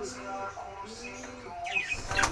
Oh, my God.